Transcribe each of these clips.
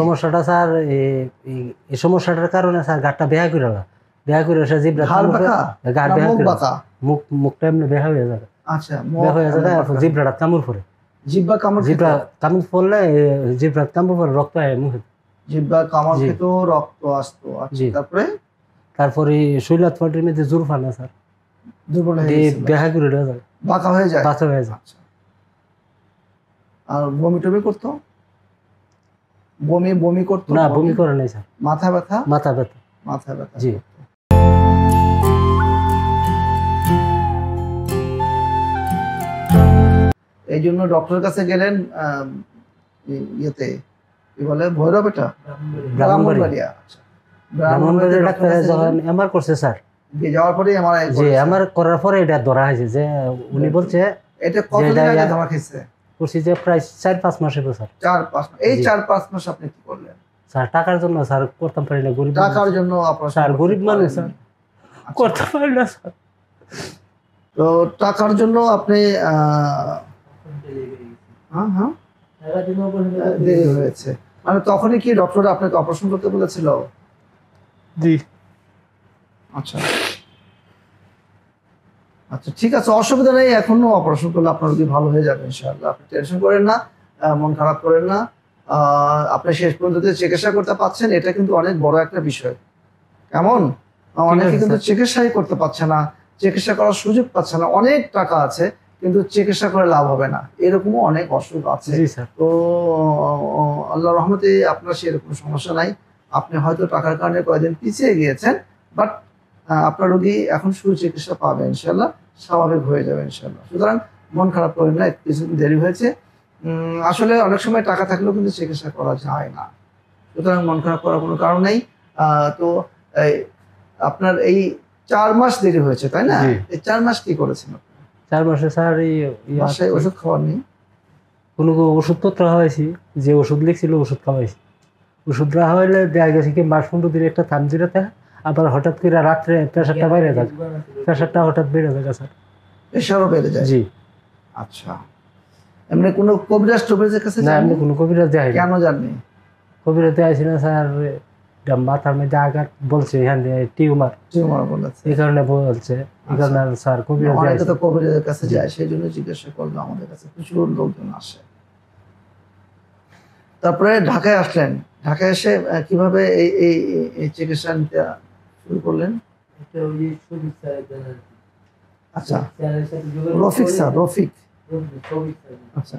সমস্যাটা স্যার এই- সমস্যাটার কারণে স্যার গাটটা বেহা করে গেল বেহা করে সে জিব্রা গাড় না মুখ করে মুখ মুখটা এমনি বেহা হয়ে যাবে। আচ্ছা বেহা হয়ে যাবে। জিব্রাটা কামড় পরে জিব্বা কামড় জিব্রা কামড় পড়লে জিব্রা কামড় পরে রক্ত হয় মুখে। জিব্বা কামড় জি। রক্ত আসতো। আচ্ছা তারপরে? তারপরে শৈলাত পাটির মধ্যে জোর ফানা স্যার। দুর্বল হয়ে বেহা করে যায়। বাঁকা হয়ে যায়? বাচ্চা হয়ে যায়। আচ্ছা। আর বমি টমি করতো? বমি বমি করতো? না বমি করে নাই স্যার। মাথা ব্যথা? মাথা ব্যথা। মাথা ব্যথা। জি। এই জন্য ডক্টরের কাছে গেলেন ইয়েতে কি বলে ভৈরব এটা ব্রাহ্মণবাড়ি ব্রাহ্মণবাড়িয়া ব্রাহ্মণবাড়িয়া ডাক্তার যখন এমআর করছে স্যার। যাওয়ার পরে আমার যে আমার করার পরে এটা ধরা হয়েছে যে উনি বলছে এটা কতদিন আগে ধরা খেয়েছে? করছি যে প্রায় চার পাঁচ মাস হবে স্যার। চার পাঁচ এই চার পাঁচ মাস আপনি কি করলেন? স্যার টাকার জন্য স্যার করতাম পারি না গরিব টাকার জন্য আপনার স্যার, গরিব মানুষ, স্যার। করতে পারি না স্যার। তো টাকার জন্য আপনি হ্যাঁ হ্যাঁ। দেরি হয়েছে। মানে তখনই কি ডক্টর আপনাকে অপারেশন করতে বলেছিল? জি। আচ্ছা। আচ্ছা ঠিক আছে অসুবিধা নেই এখনও অপারেশন করলে আপনার রোগী ভালো হয়ে যাবে ইনশাআল্লাহ। আপনি টেনশন করেন না মন খারাপ করেন না। আপনি শেষ পর্যন্ত চিকিৎসা করতে পাচ্ছেন এটা কিন্তু অনেক বড় একটা বিষয়। কেমন? অনেকে কিন্তু চিকিৎসাই করতে পারছে না চিকিৎসা করার সুযোগ পাচ্ছে না অনেক টাকা আছে কিন্তু চিকিৎসা করে লাভ হবে না। এরকমও অনেক অসুখ আছে। তো আল্লাহ রহমতে আপনার সেরকম সমস্যা নাই। আপনি হয়তো টাকার কারণে কয়েকদিন পিছিয়ে গিয়েছেন বাট আপনার রোগী এখন সুচিকিৎসা পাবে ইনশাল্লাহ স্বাভাবিক হয়ে যাবে ইনশাল্লাহ সুতরাং মন খারাপ করেন না একটু কিছুদিন দেরি হয়েছে। আসলে অনেক সময় টাকা থাকলেও কিন্তু চিকিৎসা করা যায় না। সুতরাং মন খারাপ করার কোনো কারণ নেই। তো আপনার এই চার মাস দেরি হয়েছে তাই না? এই চার মাস কি করেছেন চার মাসে স্যার এই ওষুধ খাওয়ার নেই কোনো ওষুধপত্র খাওয়াইছি যে ওষুধ লিখছিল ওষুধ খাওয়াইছি। ওষুধ দেওয়া হইলে দেখা গেছে কি মাস পনেরো দিন একটা থাম জিরাতে আবার হঠাৎ করে রাত্রে প্রেশারটা বাইরে যায়। প্রেশারটা হঠাৎ বেড়ে যায় স্যার প্রেশারও বেড়ে যায়? জি। আচ্ছা। এমনি কোনো কবিরাজ টবিরাজের কাছে না? আমি কোনো কবিরাজ দেখাই কেন জাননি কবিরাতে আইসি না স্যার মাথার মধ্যে আঘাত বলছে এখানে টিউমার। টিউমার বলেছে। এই কারণে বলছে এই কারণে স্যার কবিরাজ অনেকে তো কবিরাজের কাছে যায় সেই জন্য জিজ্ঞাসা করল আমাদের কাছে। প্রচুর লোকজন আসে। তারপরে ঢাকায় আসলেন। ঢাকায় এসে কীভাবে এই এই এই- এই চিকিৎসা নিতে শুরু করলেন আচ্ছা। রফিক স্যার রফিক। আচ্ছা।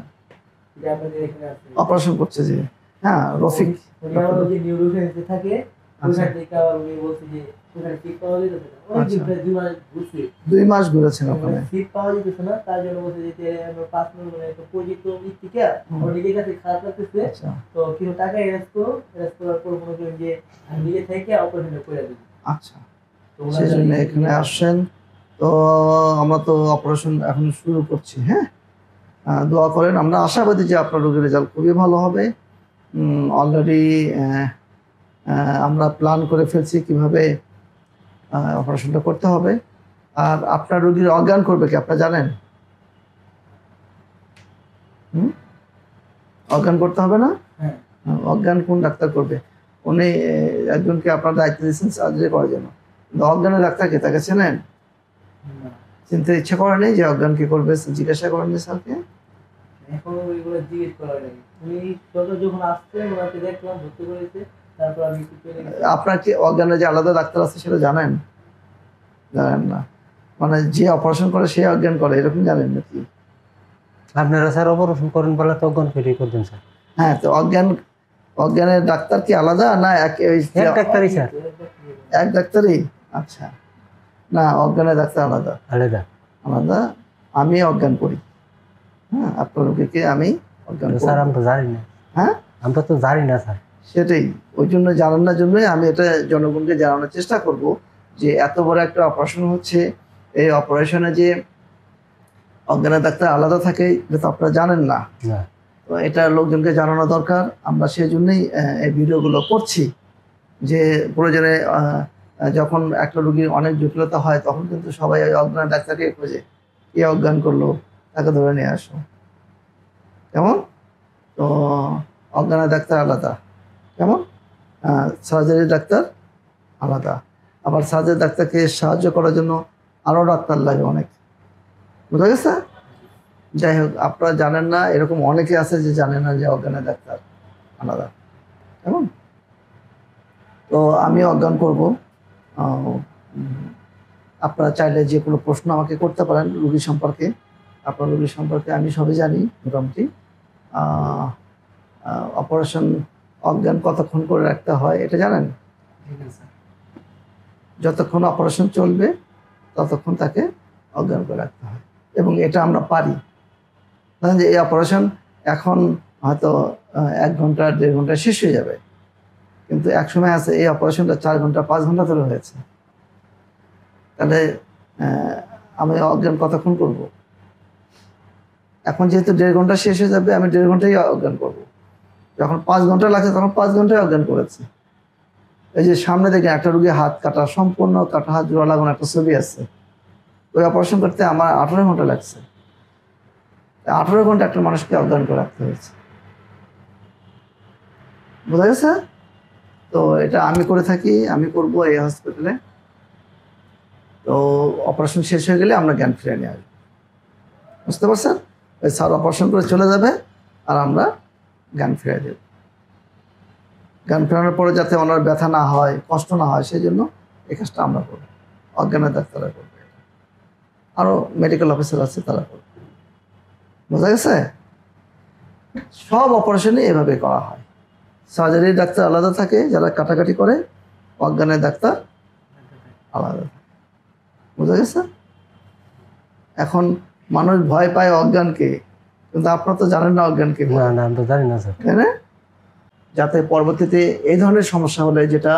অপারেশন করছে যে। হ্যাঁ রফিক। থাকে আচ্ছা। ওখান থেকে আবার উনি বলছে যে ওখানে সিট পাওয়া যেতেছে না। অনেক দিন আচ্ছা। প্রায় দুই মাস ঘুরেছেন ওখানে। সিট পাওয়া যেতেছে না তার জন্য বলছে যে আমরা পাঁচ মানে একটা আমার নিজের কাছে খারাপ লাগতেছে। আচ্ছা। তো কিছু টাকা অ্যারেঞ্জ করো করার পর মনে করেন যে আমি নিজে থেকে অপারেশনটা করে দিই আচ্ছা। সেই জন্য এখানে আসছেন তো আমরা তো অপারেশন এখন শুরু করছি হ্যাঁ? দোয়া করেন। আমরা আশাবাদী যে আপনার রোগীর রেজাল্ট খুবই ভালো হবে। অলরেডি আমরা প্ল্যান করে ফেলছি কীভাবে অপারেশনটা করতে হবে। আর আপনার রোগীর অজ্ঞান করবে কি আপনারা জানেন? হুম? অজ্ঞান করতে হবে না। হ্যাঁ, অজ্ঞান কোন ডাক্তার করবে? উনি একজনকে আপনার দায়িত্ব দিয়েছেন সার্জারি করার জন্য। কিন্তু অজ্ঞানের ডাক্তারকে তাকে চেনেন? চিনতে ইচ্ছা করে নেই যে অজ্ঞান কি করবে জিজ্ঞাসা করেননি স্যারকে এখন ওইগুলো জিজ্ঞেস করা লাগে উনি যখন আসছে ওনাকে দেখলাম ভর্তি করেছে তারপর আমি একটু চলে গেছি আপনার কি অজ্ঞানের যে আলাদা ডাক্তার আছে সেটা জানেন? জানেন না। মানে যে অপারেশন করে সে অজ্ঞান করে এরকম জানেন নাকি? আপনারা স্যার অপারেশন করেন বলে তো অজ্ঞান ফেরি করবেন স্যার। হ্যাঁ তো অজ্ঞান অজ্ঞানের ডাক্তার কি আলাদা না এক ডাক্তারই স্যার। এক ডাক্তারই? আচ্ছা। না অজ্ঞানের ডাক্তার আলাদা। আলাদা। আলাদা। আমি অজ্ঞান করি। হ্যাঁ আপনার রোগীকে আমি অজ্ঞান স্যার। আমরা তো জানি না। হ্যাঁ? আমরা তো জানি না স্যার। সেটাই। ওই জন্য জানানোর জন্যই আমি এটা জনগণকে জানানোর চেষ্টা করব যে এত বড় একটা অপারেশন হচ্ছে। এই অপারেশনে যে অজ্ঞানের ডাক্তার আলাদা থাকে এটা তো আপনারা জানেন না। এটা লোকজনকে জানানো দরকার। আমরা সেই জন্যই এই ভিডিওগুলো করছি যে প্রয়োজনে যখন একটা রুগীর অনেক জটিলতা হয়, তখন কিন্তু সবাই ওই অজ্ঞান ডাক্তারকে খোঁজে। কে অজ্ঞান করল? তাকে ধরে নিয়ে আসো। কেমন? তো অজ্ঞান ডাক্তার আলাদা। কেমন? সার্জারি ডাক্তার আলাদা। আবার সার্জারি ডাক্তারকে সাহায্য করার জন্য আরও ডাক্তার লাগে অনেক। বুঝা গেছে? যাই হোক আপনারা জানেন না এরকম অনেকে আছে যে জানে না যে অজ্ঞানের ডাক্তার আলাদা। কেমন? তো আমি অজ্ঞান করব। আপনারা চাইলে যে কোনো প্রশ্ন আমাকে করতে পারেন রুগী সম্পর্কে। আপনার রুগী সম্পর্কে আমি সবই জানি মোটামুটি। অপারেশন অজ্ঞান কতক্ষণ করে রাখতে হয় এটা জানেন? ঠিক আছে যতক্ষণ অপারেশন চলবে ততক্ষণ তাকে অজ্ঞান করে রাখতে হয়। এবং এটা আমরা পারি। ধরেন যে এই অপারেশন এখন হয়তো এক ঘণ্টা, দেড় ঘণ্টা শেষ হয়ে যাবে। কিন্তু এক সময় আছে এই অপারেশনটা চার ঘণ্টা, পাঁচ ঘণ্টা ধরে হয়েছে। তাহলে আমি অজ্ঞান কতক্ষণ করব? এখন যেহেতু দেড় ঘণ্টা শেষ হয়ে যাবে, আমি দেড় ঘন্টাই অজ্ঞান করব। যখন পাঁচ ঘণ্টা লাগছে, তখন পাঁচ ঘন্টায় অজ্ঞান করেছে। এই যে সামনে দেখে একটা রুগী হাত কাটা সম্পূর্ণ, কাটা হাত জোড়া লাগানো একটা ছবি আছে। ওই অপারেশন করতে আমার আঠারো ঘণ্টা লাগছে। আঠারো ঘণ্টা একটা মানুষকে অজ্ঞান করে রাখতে হয়েছে। বোঝা গেছে? তো এটা আমি করে থাকি, আমি করব এই হসপিটালে তো অপারেশন শেষ হয়ে গেলে আমরা জ্ঞান ফিরে নিয়ে আসব। বুঝতে পারছেন? ওই স্যার অপারেশন করে চলে যাবে আর আমরা জ্ঞান ফিরে দেব। জ্ঞান ফেরানোর পরে যাতে ওনার ব্যথা না হয়, কষ্ট না হয়, সেই জন্য এই কাজটা আমরা করব। অজ্ঞানের ডাক্তাররা করবে। আরও মেডিকেল অফিসার আছে তারা করবে। বোঝা গেছে? সব অপারেশনই এভাবে করা হয়। সার্জারির ডাক্তার আলাদা থাকে যারা কাটাকাটি করে অজ্ঞানের ডাক্তার আলাদা থাকে। বোঝা গেছে? এখন মানুষ ভয় পায় অজ্ঞানকে কিন্তু আপনারা তো জানেন না অজ্ঞানকে না জানি না স্যার। তাই না? যাতে পরবর্তীতে এই ধরনের সমস্যা হলে যেটা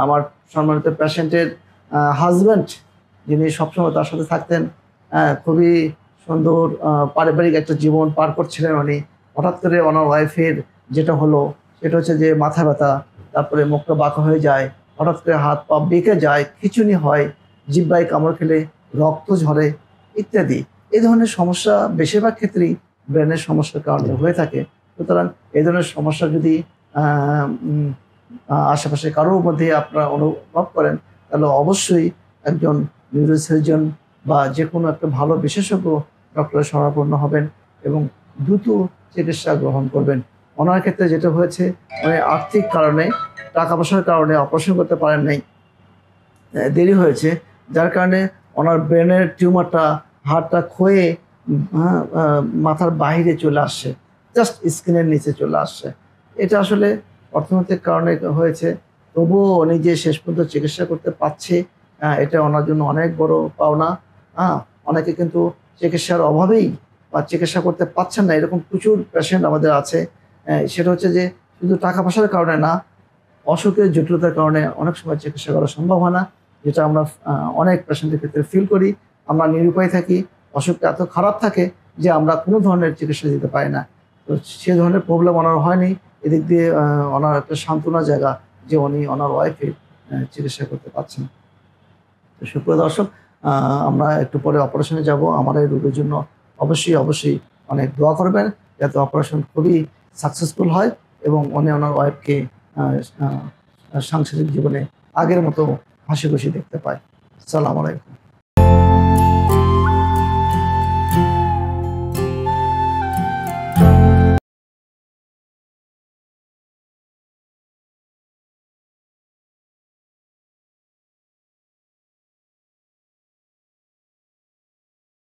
আমার সম্মানিত পেশেন্টের হাজব্যান্ড যিনি সবসময় তার সাথে থাকতেন আহ, খুবই সুন্দর পারিবারিক একটা জীবন পার করছিলেন উনি। হঠাৎ করে ওনার ওয়াইফের যেটা হলো, সেটা হচ্ছে যে মাথা ব্যথা, তারপরে মুখটা বাঁকা হয়ে যায়, হঠাৎ করে হাত পা বেঁকে যায় খিচুনি হয় জিব্বাই কামড় খেলে, রক্ত ঝরে ইত্যাদি। এই ধরনের সমস্যা বেশিরভাগ ক্ষেত্রেই ব্রেনের সমস্যার কারণে হয়ে থাকে। সুতরাং এই ধরনের সমস্যা যদি আশেপাশে কারোর মধ্যে আপনারা অনুভব করেন, তাহলে অবশ্যই একজন নিউরোসার্জন বা যে কোনো একটা ভালো বিশেষজ্ঞ ডক্টরের শরণাপন্ন হবেন এবং দ্রুত চিকিৎসা গ্রহণ করবেন। ওনার ক্ষেত্রে যেটা হয়েছে মানে আর্থিক কারণে টাকা পয়সার কারণে অপারেশন করতে পারেন নাই। দেরি হয়েছে যার কারণে ওনার ব্রেনের টিউমারটা হাড়টা ক্ষয়ে হ্যাঁ, মাথার বাইরে চলে আসছে জাস্ট স্কিনের নিচে চলে আসছে। এটা আসলে অর্থনৈতিক কারণে হয়েছে তবুও উনি যে শেষ পর্যন্ত চিকিৎসা করতে পারছে আহ, এটা ওনার জন্য অনেক বড় পাওনা হ্যাঁ অনেকে কিন্তু চিকিৎসার অভাবেই বা চিকিৎসা করতে পারছেন না, এরকম প্রচুর পেশেন্ট আমাদের আছে। সেটা হচ্ছে যে শুধু টাকা পয়সার কারণে না, অসুখের জটিলতার কারণে অনেক সময় চিকিৎসা করা সম্ভব হয় না, যেটা আমরা অনেক পেশেন্টের ক্ষেত্রে ফিল করি। আমরা নিরুপায় থাকি অসুখটা এত খারাপ থাকে যে আমরা কোনো ধরনের চিকিৎসা দিতে পারি না। তো সে ধরনের প্রবলেম ওনার হয়নি, এদিক দিয়ে ওনার একটা সান্ত্বনা জায়গা যে উনি ওনার ওয়াইফের চিকিৎসা করতে পারছেন। তো সুপ্রিয় দর্শক আমরা একটু পরে অপারেশনে যাব। আমার এই রোগের জন্য অবশ্যই অবশ্যই অনেক দোয়া করবেন যাতে অপারেশন খুবই সাকসেসফুল হয় এবং উনি ওনার ওয়াইফকে সাংসারিক জীবনে আগের মতো হাসি খুশি দেখতে পায়। সালাম আলাইকুম।